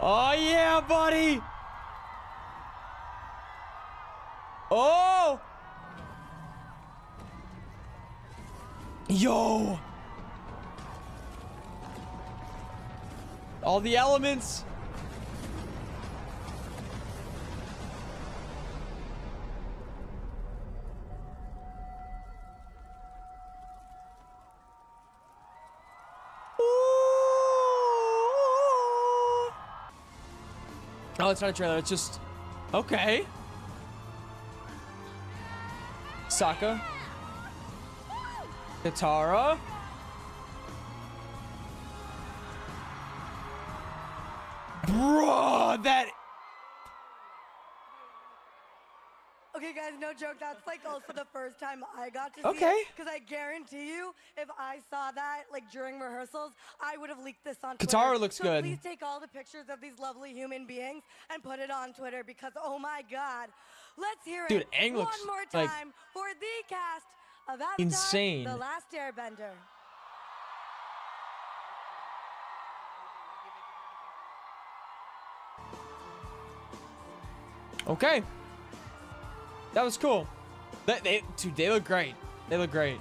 Oh, yeah, buddy. Oh. Yo. All the elements. Oh, it's not a trailer. It's just... Okay. Sokka. Katara. Bro, that... Okay, guys, no joke. That's like also the first time I got to see Okay. Because I guarantee you, if I saw that like during rehearsals, I would have leaked this on Twitter. Katara looks so good. Please take all the pictures of these lovely human beings and put it on Twitter because oh my God, let's hear Dude, it one looks, more like, time for the cast of Avatar: insane. The Last Airbender. Okay. That was cool. That, they, dude, they look great. They look great.